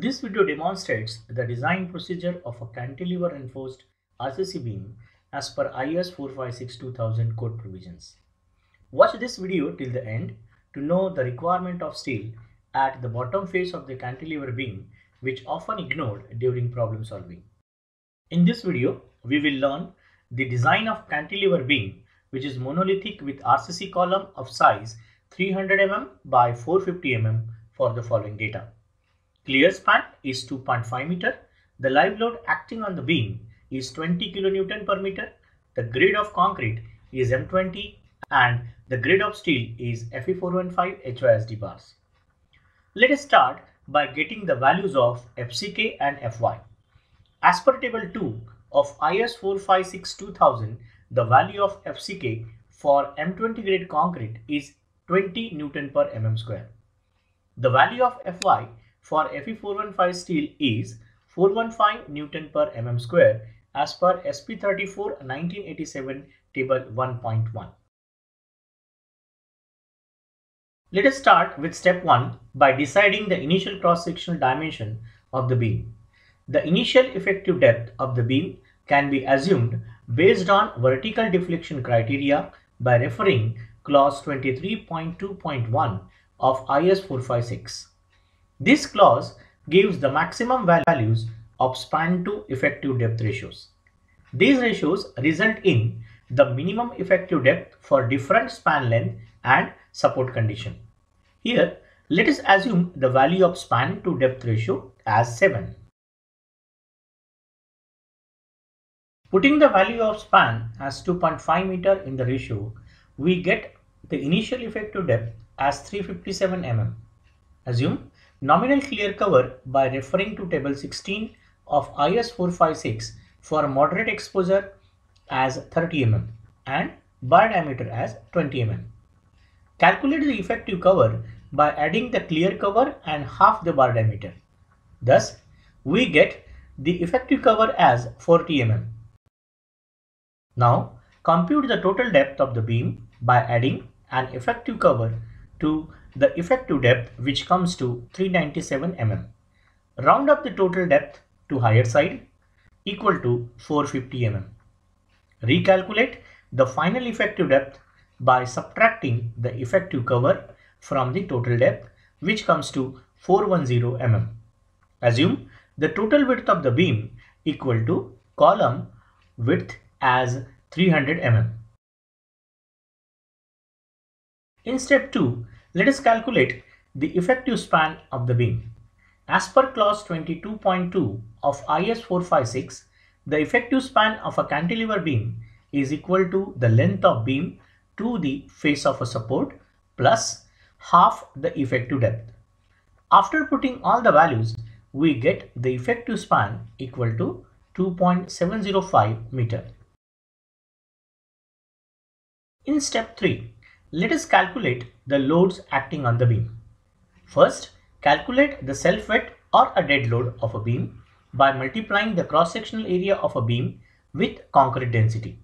This video demonstrates the design procedure of a cantilever reinforced RCC beam as per IS 456-2000 code provisions. Watch this video till the end to know the requirement of steel at the bottom face of the cantilever beam which often ignored during problem solving. In this video, we will learn the design of cantilever beam which is monolithic with RCC column of size 300 mm by 450 mm for the following data. Clear span is 2.5 meter. The live load acting on the beam is 20 kilonewton per meter. The grade of concrete is M20 and the grade of steel is Fe415 HYSD bars. Let us start by getting the values of FCK and Fy. As per table 2 of IS 456-2000, the value of FCK for M20 grade concrete is 20 Newton per mm square. The value of Fy for Fe415 steel is 415 Newton per mm square as per SP34 1987 table 1.1. Let us start with step 1 by deciding the initial cross-sectional dimension of the beam. The initial effective depth of the beam can be assumed based on vertical deflection criteria by referring clause 23.2.1 of IS 456. This clause gives the maximum values of span to effective depth ratios. These ratios result in the minimum effective depth for different span length and support condition. Here, let us assume the value of span to depth ratio as 7. Putting the value of span as 2.5 meter in the ratio, we get the initial effective depth as 357 mm. Assume nominal clear cover by referring to table 16 of IS 456 for moderate exposure as 30 mm and bar diameter as 20 mm. Calculate the effective cover by adding the clear cover and half the bar diameter. Thus, we get the effective cover as 40 mm. Now, compute the total depth of the beam by adding an effective cover to the effective depth which comes to 397 mm. Round up the total depth to higher side equal to 450 mm. Recalculate the final effective depth by subtracting the effective cover from the total depth which comes to 410 mm. Assume the total width of the beam equal to column width as 300 mm. In step 2, let us calculate the effective span of the beam. As per clause 22.2 of IS 456, the effective span of a cantilever beam is equal to the length of beam to the face of a support plus half the effective depth. After putting all the values, we get the effective span equal to 2.705 meter. In step 3, let us calculate the loads acting on the beam. First, calculate the self-weight or a dead load of a beam by multiplying the cross-sectional area of a beam with concrete density.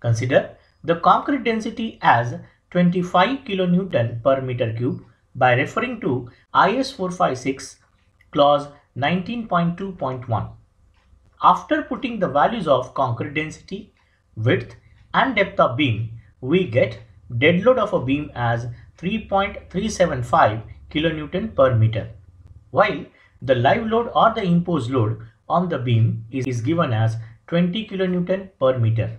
Consider the concrete density as 25 kilonewton per meter cube by referring to IS 456 clause 19.2.1. After putting the values of concrete density, width and depth of beam, we get dead load of a beam as 3.375 kilonewton per meter, while the live load or the imposed load on the beam is given as 20 kilonewton per meter.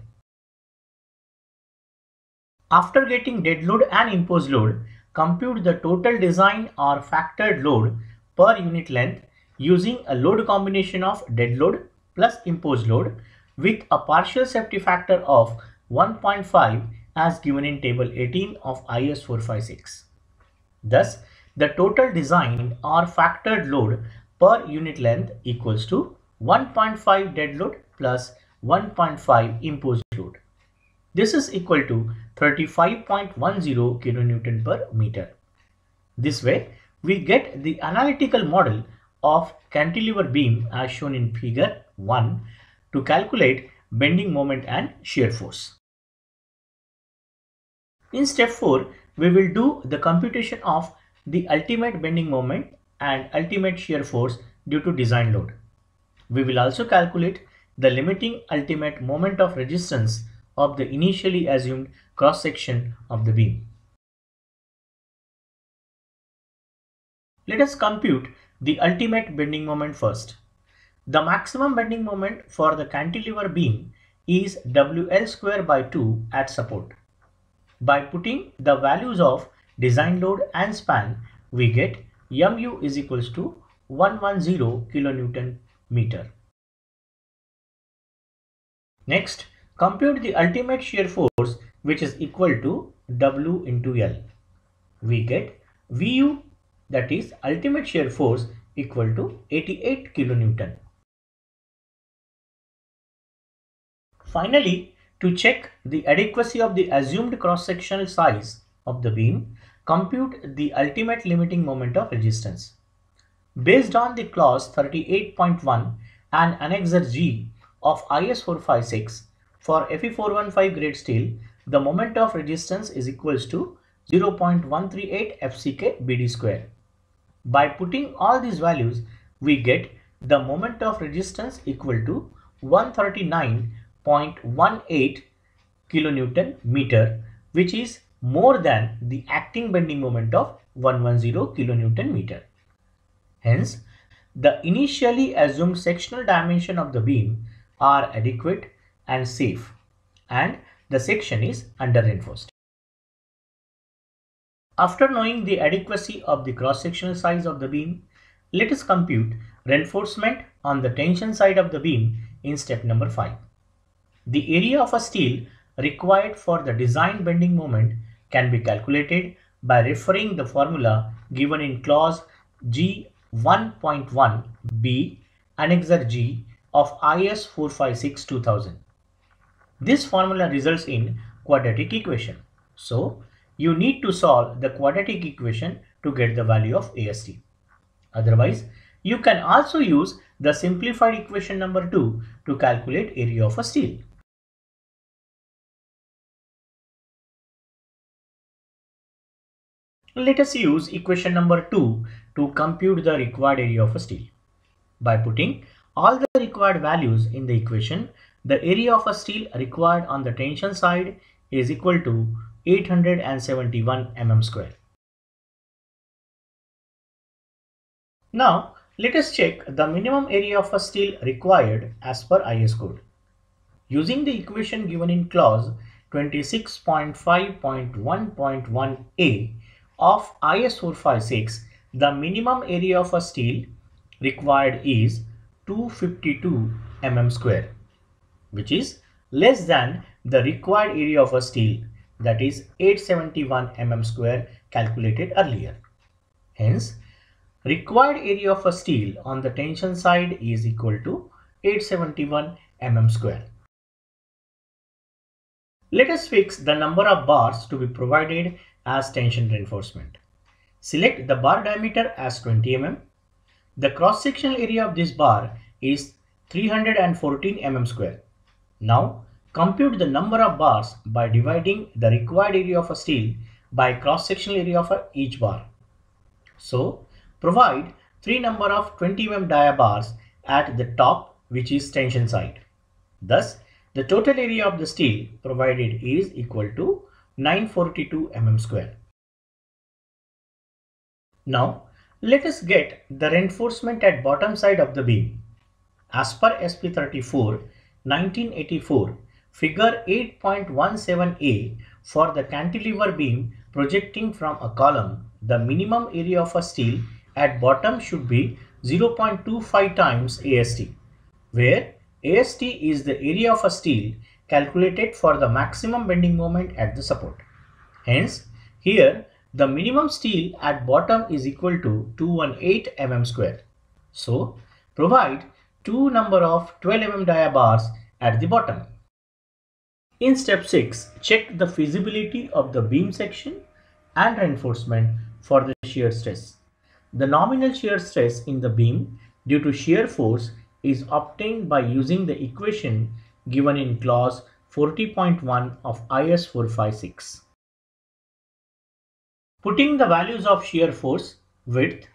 After getting dead load and imposed load, compute the total design or factored load per unit length using a load combination of dead load plus imposed load with a partial safety factor of 1.5 as given in table 18 of IS 456. Thus, the total design or factored load per unit length equals to 1.5 dead load plus 1.5 imposed load. This is equal to 35.10 kilonewton per meter. This way, we get the analytical model of cantilever beam as shown in figure 1 to calculate bending moment and shear force. In step 4, we will do the computation of the ultimate bending moment and ultimate shear force due to design load. We will also calculate the limiting ultimate moment of resistance of the initially assumed cross section of the beam. Let us compute the ultimate bending moment first. The maximum bending moment for the cantilever beam is WL square by 2 at support. By putting the values of design load and span, we get mu is equals to 110 kilonewton meter. Next, compute the ultimate shear force which is equal to W into L. We get Vu that is ultimate shear force equal to 88 kilonewton. Finally, to check the adequacy of the assumed cross-sectional size of the beam, compute the ultimate limiting moment of resistance. Based on the clause 38.1 and annexure G of IS 456, for Fe415 grade steel, the moment of resistance is equals to 0.138 FCK BD square. By putting all these values, we get the moment of resistance equal to 139.18 kilonewton meter, which is more than the acting bending moment of 110 kilonewton meter. Hence, the initially assumed sectional dimension of the beam are adequate and safe and the section is under reinforced. After knowing the adequacy of the cross-sectional size of the beam, let us compute reinforcement on the tension side of the beam in step number 5. The area of a steel required for the design bending moment can be calculated by referring the formula given in clause G 1.1b annexure G of IS 456 2000. This formula results in quadratic equation. So you need to solve the quadratic equation to get the value of AST. Otherwise, you can also use the simplified equation number 2 to calculate area of a steel. Let us use equation number 2 to compute the required area of a steel. By putting all the required values in the equation, the area of a steel required on the tension side is equal to 871 mm square. Now, let us check the minimum area of a steel required as per IS code. Using the equation given in clause 26.5.1.1a of IS 456, the minimum area of a steel required is 252 mm square, which is less than the required area of a steel that is 871 mm square calculated earlier. Hence, required area of a steel on the tension side is equal to 871 mm square. Let us fix the number of bars to be provided as tension reinforcement. Select the bar diameter as 20 mm. The cross-sectional area of this bar is 314 mm square. Now compute the number of bars by dividing the required area of a steel by cross-sectional area of each bar. So provide 3 number of 20 mm dia bars at the top which is tension side. Thus the total area of the steel provided is equal to 942 mm square. Now let us get the reinforcement at bottom side of the beam. As per SP 34 1984 figure 8.17a for the cantilever beam projecting from a column the minimum area of a steel at bottom should be 0.25 times AST where AST is the area of a steel calculated for the maximum bending moment at the support. Hence, here the minimum steel at bottom is equal to 218 mm square. So, provide two number of 12 mm dia bars at the bottom. In step 6, check the feasibility of the beam section and reinforcement for the shear stress. The nominal shear stress in the beam due to shear force is obtained by using the equation given in clause 40.1 of IS 456. Putting the values of shear force, width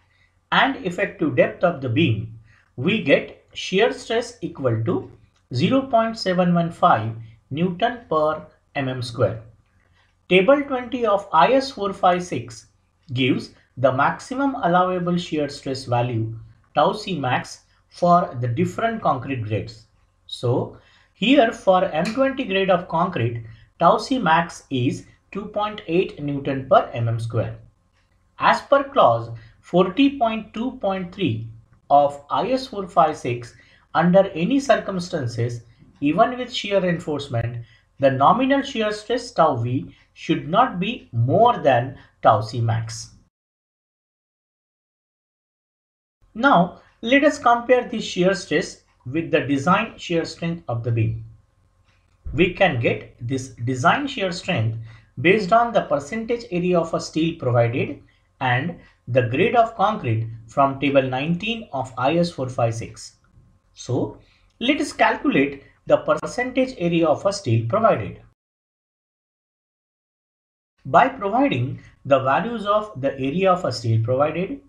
and effective depth of the beam, we get shear stress equal to 0.715 Newton per mm square. Table 20 of IS 456 gives the maximum allowable shear stress value tau c max for the different concrete grades. So here for M20 grade of concrete, tau c max is 2.8 Newton per mm square. As per clause 40.2.3 of IS 456, under any circumstances, even with shear reinforcement, the nominal shear stress tau v should not be more than tau c max. Now, let us compare the shear stress with the design shear strength of the beam. We can get this design shear strength based on the percentage area of a steel provided and the grade of concrete from table 19 of IS 456. So, let us calculate the percentage area of a steel provided. By providing the values of the area of a steel provided,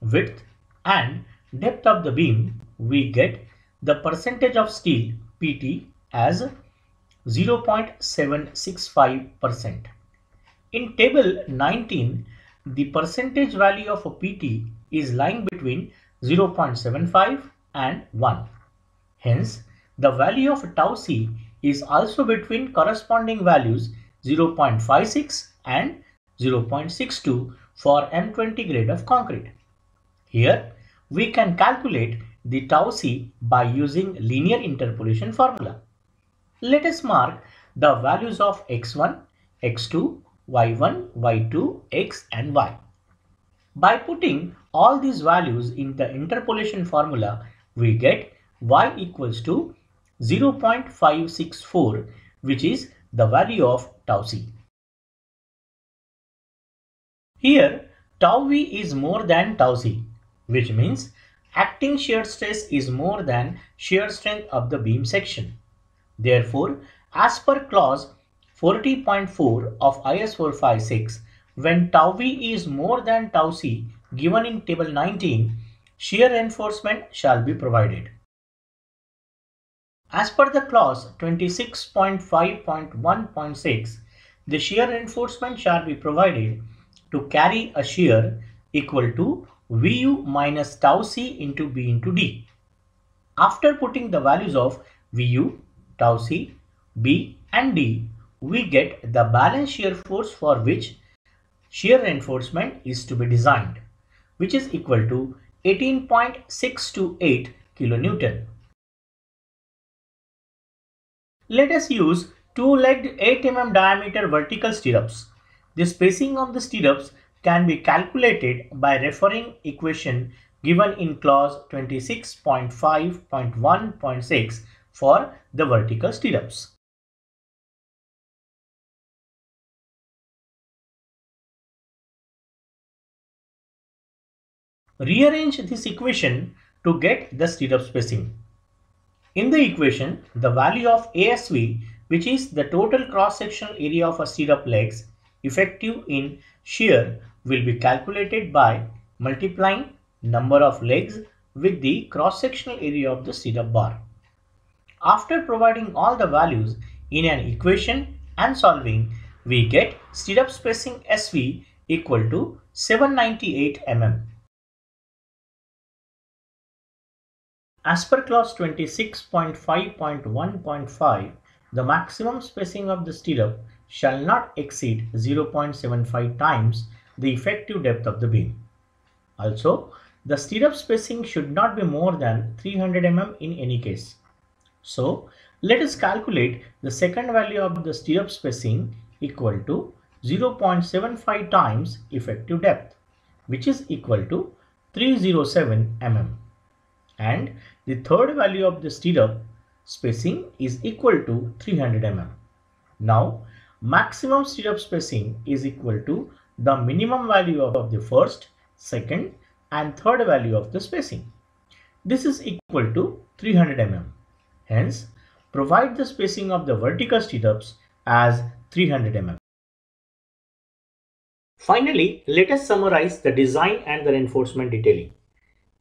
width and depth of the beam, we get the percentage of steel PT as 0.765%. In table 19, the percentage value of a PT is lying between 0.75 and 1. Hence, the value of tau c is also between corresponding values 0.56 and 0.62 for M20 grade of concrete. Here, we can calculate the tau c by using linear interpolation formula. Let us mark the values of x1, x2, y1, y2, x and y. By putting all these values in the interpolation formula, we get y equals to 0.564 which is the value of tau c. Here tau v is more than tau c which means acting shear stress is more than shear strength of the beam section. Therefore, as per clause 40.4 of IS 456, when tau v is more than tau c given in table 19, shear reinforcement shall be provided. As per the clause 26.5.1.6, the shear reinforcement shall be provided to carry a shear equal to Vu minus tau c into B into D. After putting the values of Vu, tau c, B and D, we get the balance shear force for which shear reinforcement is to be designed, which is equal to 18.628 kilonewton. Let us use two-legged 8 mm diameter vertical stirrups. The spacing of the stirrups can be calculated by referring equation given in clause 26.5.1.6 for the vertical stirrups. Rearrange this equation to get the stirrup spacing. In the equation, the value of ASV, which is the total cross-sectional area of a stirrup legs effective in shear will be calculated by multiplying number of legs with the cross-sectional area of the stirrup bar. After providing all the values in an equation and solving, we get stirrup spacing SV equal to 798 mm. As per clause 26.5.1.5, the maximum spacing of the stirrup shall not exceed 0.75 times the effective depth of the beam. Also, the stirrup spacing should not be more than 300 mm in any case. So, let us calculate the second value of the stirrup spacing equal to 0.75 times effective depth which is equal to 307 mm and the third value of the stirrup spacing is equal to 300 mm. Now maximum stirrup spacing is equal to the minimum value of the first, second and third value of the spacing. This is equal to 300 mm. Hence, provide the spacing of the vertical stirrups as 300 mm. Finally, let us summarize the design and the reinforcement detailing.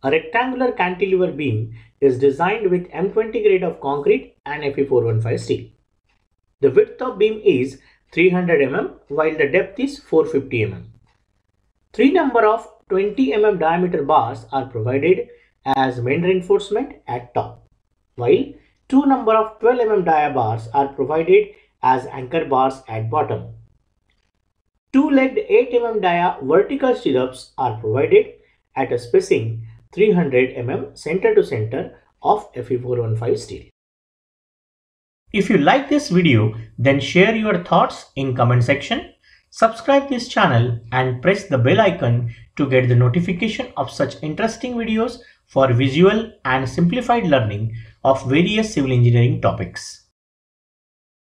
A rectangular cantilever beam is designed with M20 grade of concrete and Fe415 steel. The width of beam is 300 mm while the depth is 450 mm. Three number of 20 mm diameter bars are provided as main reinforcement at top, while two number of 12 mm dia bars are provided as anchor bars at bottom. Two-legged 8 mm dia vertical stirrups are provided at a spacing 300 mm center to center of Fe415 steel. If you like this video, then share your thoughts in comment section. Subscribe this channel and press the bell icon to get the notification of such interesting videos for visual and simplified learning of various civil engineering topics.